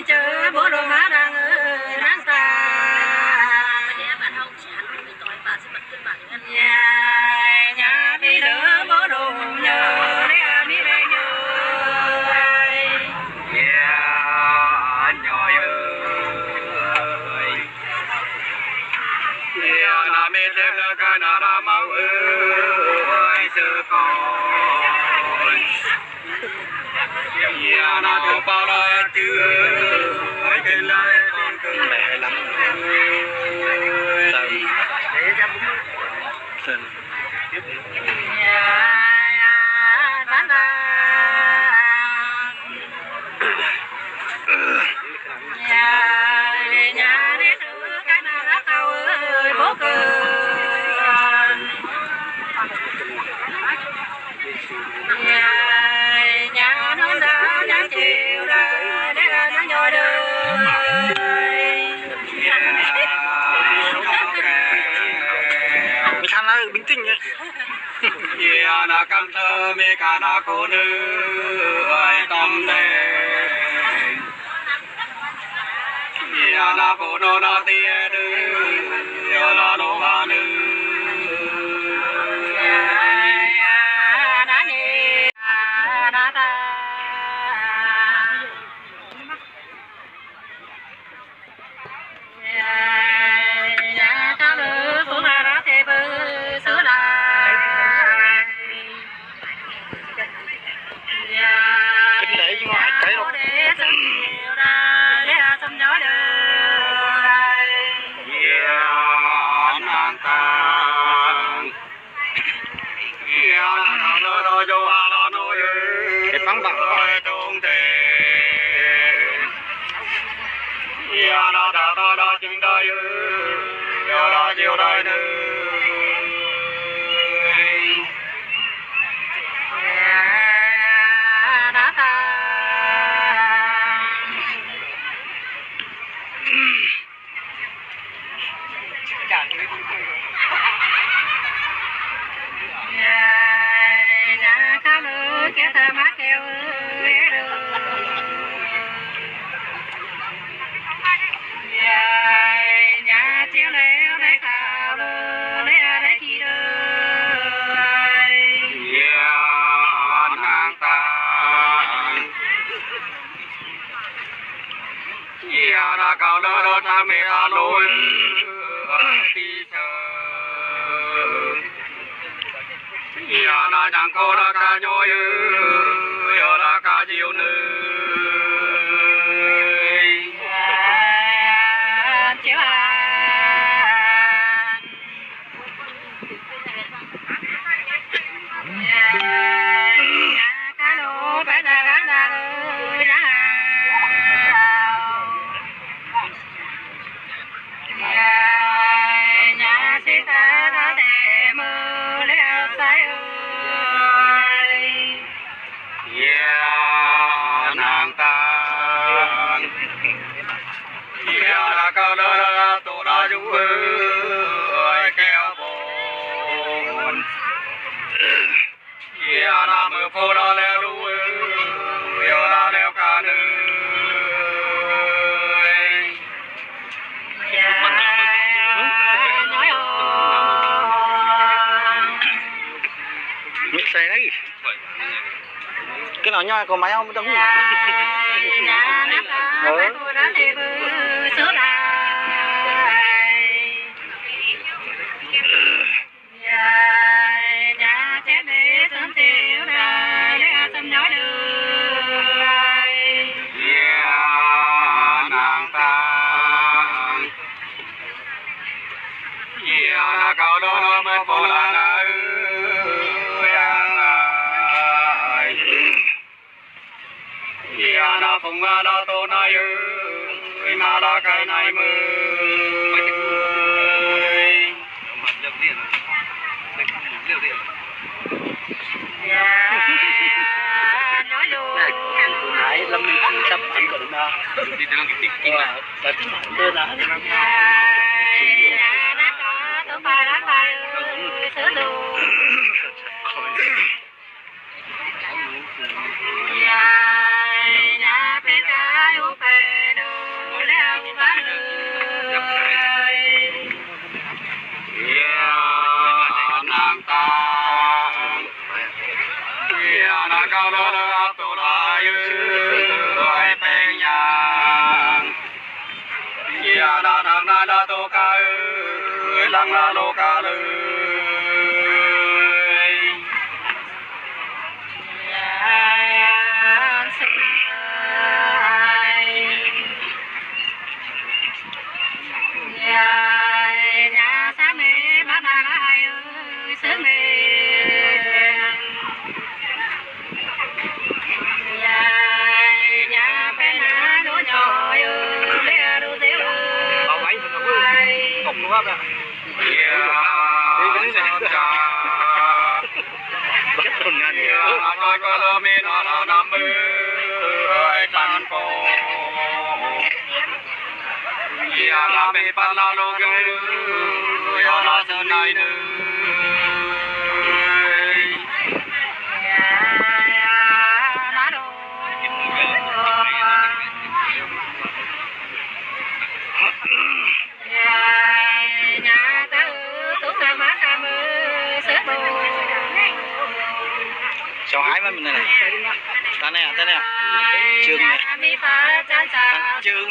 Muchas bình tĩnh nhé Kia na cam thơ mê ca na cô nữ ai tâm đề Kia na bồ nô na tia đưa Leonardo Vanel. mẹ nối đi chờ nhà là chẳng có là cả nhoi giờ là cả diệu nữ. selesai lagi. Cái nào nhoi có máy không? Không. Dạ, nó có. Máy tôi đó thì đời này mới mặt liệu điện liệu điện. Nói luôn. Nãy lâm mình cũng sắp ăn rồi đó đi từ lần cái tiếng kinh này từ nãy Hare cháu hái với mình này. Này ta nè ta nè chương nè thằng chương.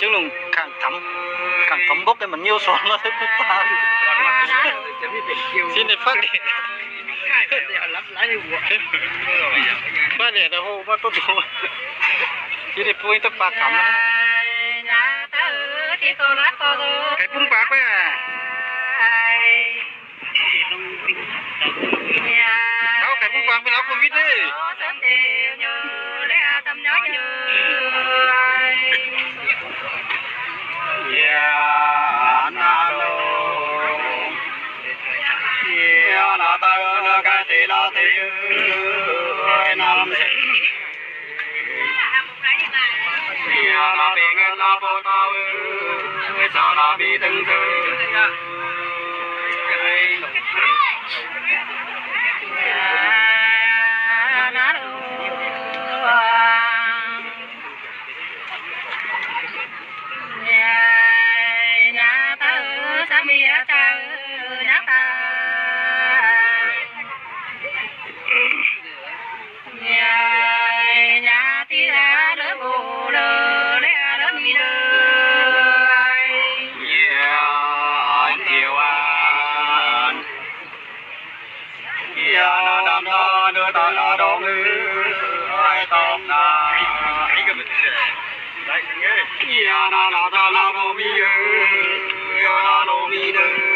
Trước luôn càng thắm thằng thấm bốc cái mình nhiêu xuống nó thấy phút ta xin để phát đi phát điện là hô bắt tốt rồi. Xin để phun tất bạc cảm ơn. Cái phun bạc ấy à? Đâu, cái phun bạc mới nó covid đấy. nhà là bị ngân là bộ tao ư sao là bị từng từ na nam na nơ ta na đong lư ai tam na ya na la ta la bo mi ya na lo mi nơ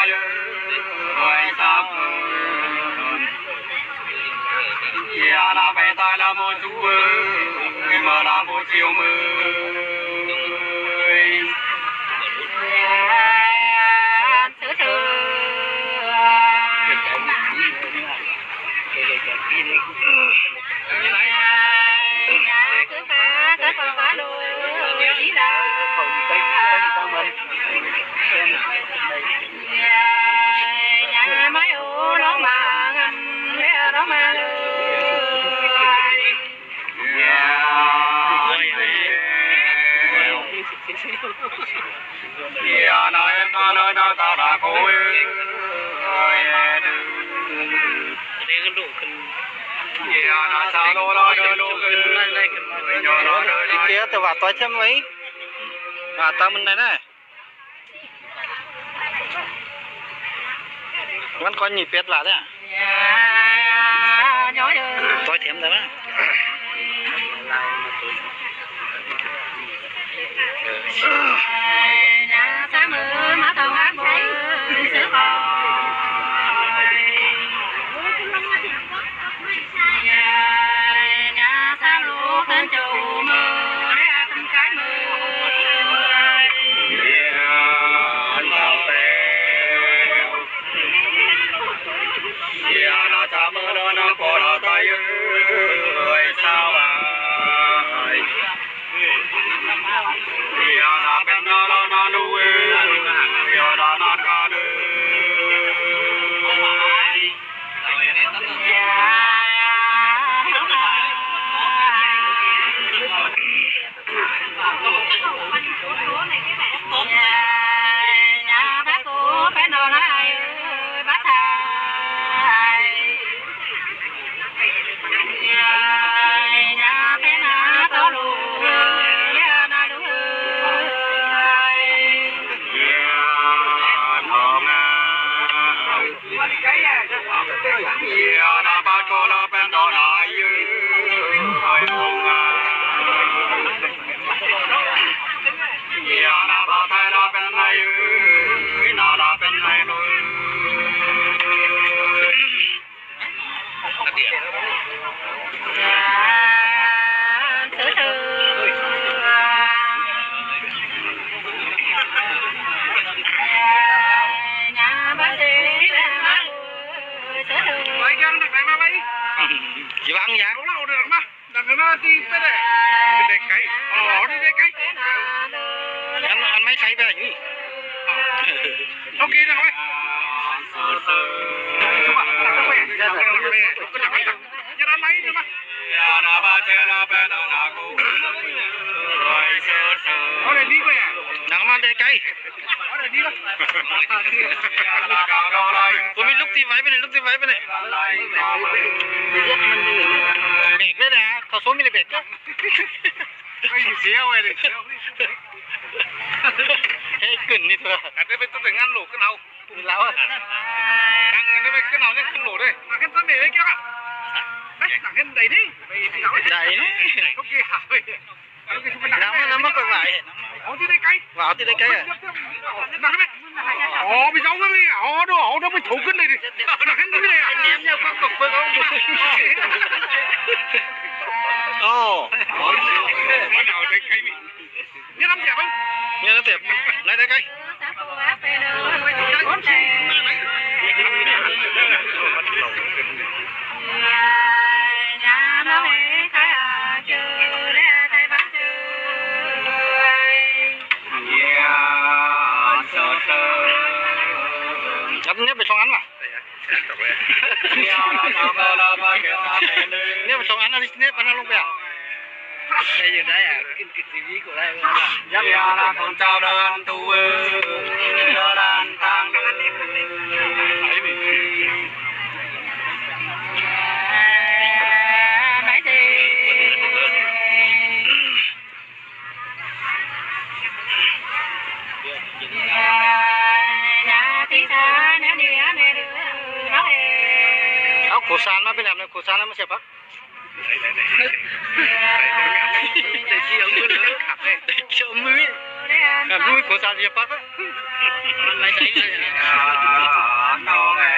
fire. kia thì vào mình này này. Vẫn có nhịp biết là đấy à? Tối thêm đấy Hãy subscribe cho kênh Ghiền Mì Gõ Để không bỏ lỡ những video hấp dẫn Ilang ya, ulah udah mah. Dan kena tipe deh. Gede kai. Oh, udah gede kai. Kan an mai kai dah ni. Okey dah mai. Cuba, tak apa ya. Jangan lupa. Jangan mai ni mah. Ya na ba che na ba na na ku. Rai so so. Oh, dah ni ko ya. Nang mah deh kai. Oh, dah ni lah. Tumi กตีไว้ไปไหนลูกตีไว้ไปไหนเบรกเลยนะขอซูมิลเบรกก็ไม่เสียว้เลยเฮ้ยกึ่นนี่ตัวอาจจะไปตั้งแต่งานหลูกกันเอาคืแล้วอะทางงินได้ไปขึ้นเอาเนี่ยขึ้นหลุดเลยมาขึ้นต้นเมย์ไว้เกี่ยวะไปหนังเงินใดดิใดนี่เขเกี่ยวไปน้ำมันน้ำมันก่อนไหลเอาที่ได้ไกลเอาที่ได้ไกลอะ เนียมเนี่ยก็ตกเปิ้ลเอาโอ้ มันเอาได้ไกลมินี่น้ำเสียบ้าง เนี่ยnó tiệp Nhấp về trong án là đi nhấp anh luôn bè Đây giờ đấy à, kinh kịch gì của đây Giáp ya là con trao đơn tu ư Đơ đàn tang đơn Đấy mình Áo cổ sàn mà bên làm này cổ sàn nó xẹp á Đấy đấy đấy Để chi ông cứ nữa khắp đây Để chi ông mới Cả vui cổ sàn xẹp á. Lại cháy này Nó nghe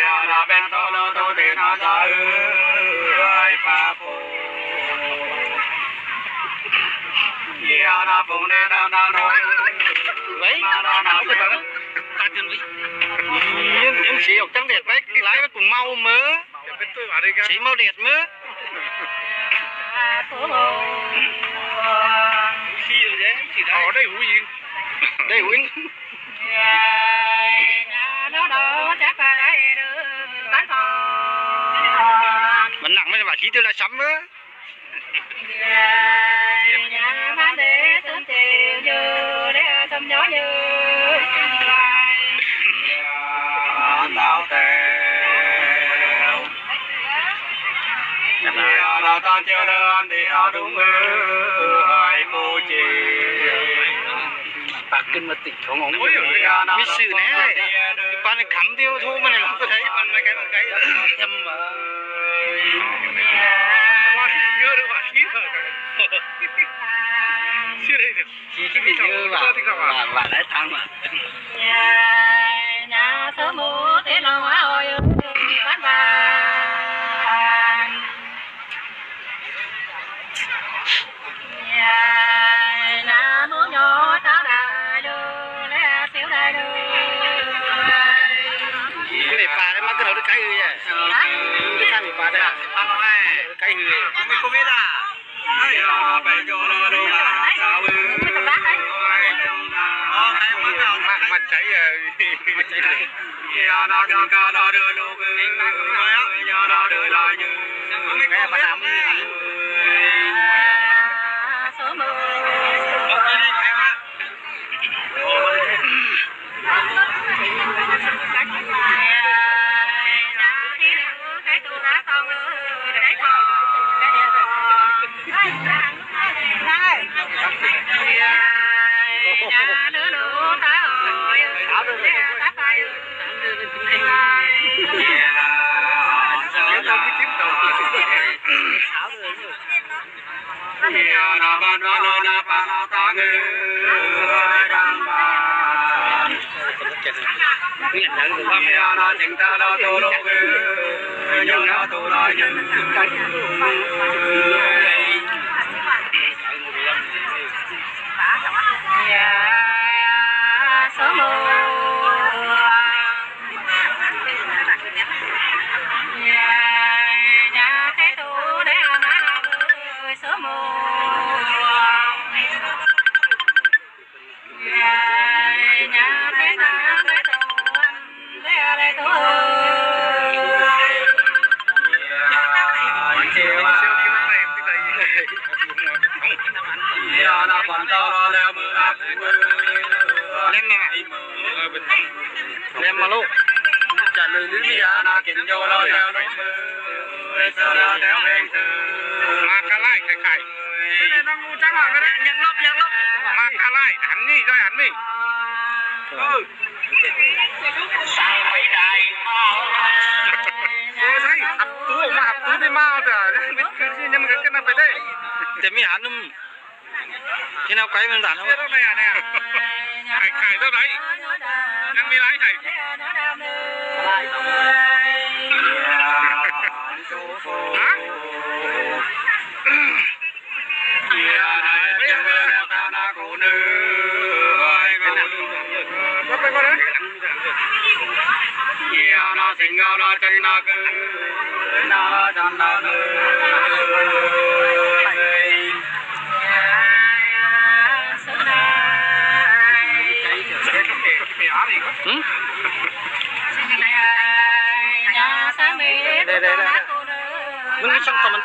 Ya la ben to lo te na sa ư ai pa phong ne da na no Đấy na na na Ta chân với Em em chỉ học trắng đẹp đấy. Lái với cùng mau mớ. Tôi Chỉ mau đẹp mớ Khi rồi đấy Chỉ đây Ở đây gì Đây Win Mình nặng mới là bà tôi là sắm mớ ta chiêu đơn đi áo đúng Hai cô chị Bà kinh mà tỉnh không ổng Ôi Mới xử nè. bạn này cắm tiêu thu mà này nó có thấy Bạn này cái một cái. Thầm mà. Chỉ chỉ bị dơ vào Và và lái thang mà. Nhà sớm mùa Mặt mặt cháy à Mặt cháy rồi Ya na ca Nhận nhận được không? Ya na chính ta lo tu lo ngư Nhưng na tu la nhân nhà số một lên nè lên mà lô trả lời lý lý à nó kiến vô lo theo đấy mà cá lai cái cải cái này đang ngu chắc là cái đấy nhận lốc nhận lốc mà cá lai hắn đi rồi hắn đi. Ừ. Sao mấy đại thao thế thấy hạt tú mà hạt tú đi mau rồi biết cái gì nhưng mà cái này phải đây thế mi hắn um thế nào cái mình giản không nè khai khải đấy Đang đi lái thầy Hả? Có phải có đấy nó sinh nó chân nó cứ nó chân nó cứ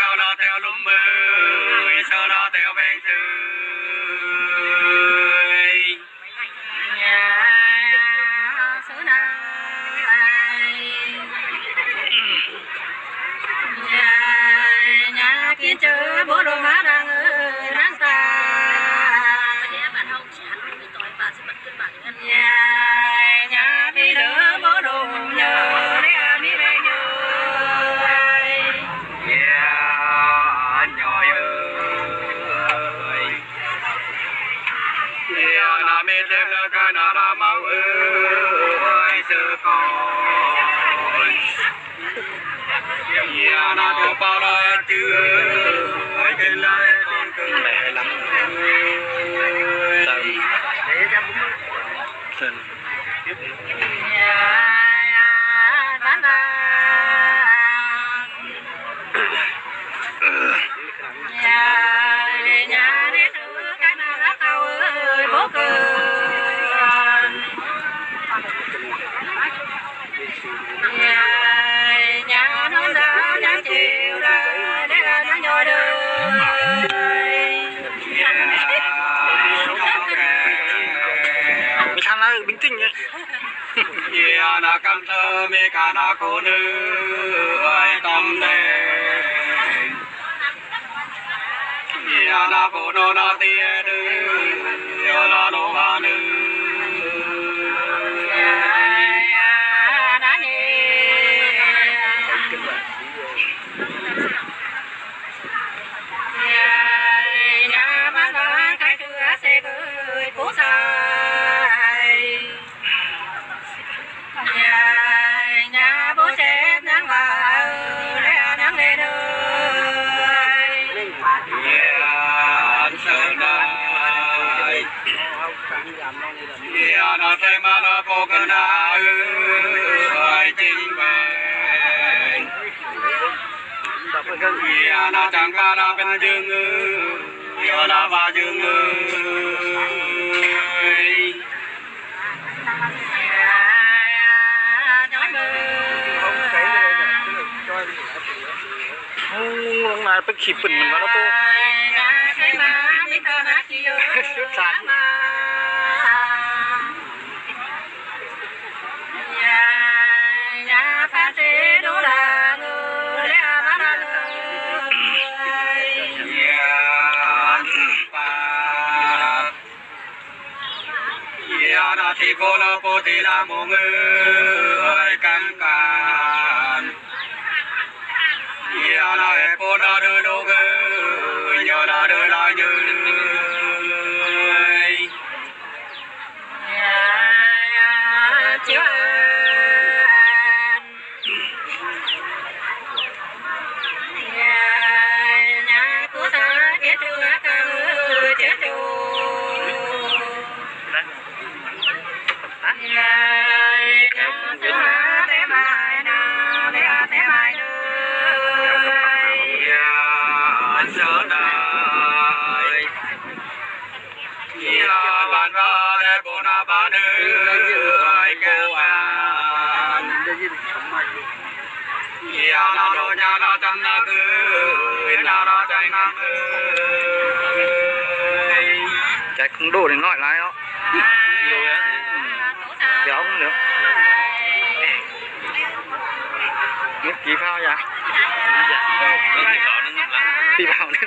Iya na cao na theo lùm mơ Sơ na theo bên xưa con. Yeah, na tô bao lời chữ ơi cái lời Yeah, na cam thơ mê ca na cô nữ ơi tâm đề. Yeah, na cô nô na tia nữ, yeah, na nô ba nữ. đã Yeah, na chẳng ca na bên dương ơi, yeah, na va dương mơ Ngung là khỉ bẩn mình vào nó tô. Sẵn. Nhà đi cô lo bồ tì la mô ngư ơi cam can nhớ lo hẹp bồ đa đưa đô ngư nhớ la đưa la như. Không đủ để nói lại đó. Á? Kéo không được. Nước ký phao dạ. Đi vào nước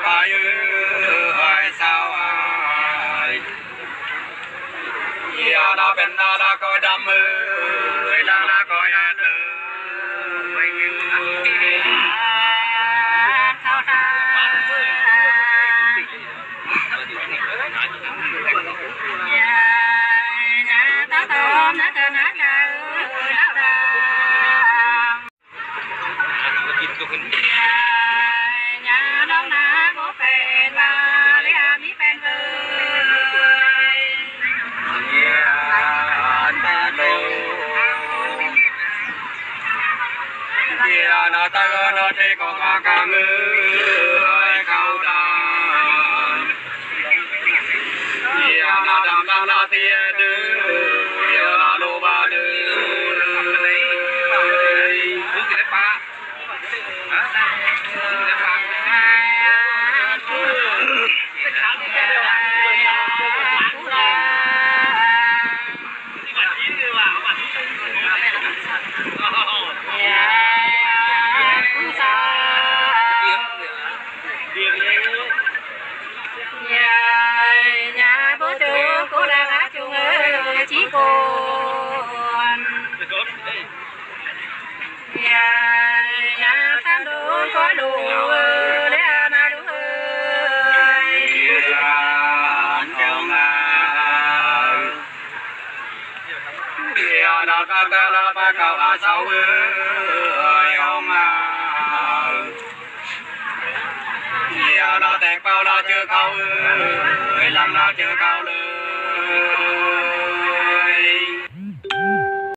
me ca na sao ai ya na bên na na coi đam ơi. Ta ga na te ko ka ka ngư ai cao ta ya na đam đam na ti đư ya na lô ba đư lấy cái đấy ba nhà cầu à sáu ơi, ông à. Ya nó tẹt bao la chưa cao ơi, làm la chưa cao lên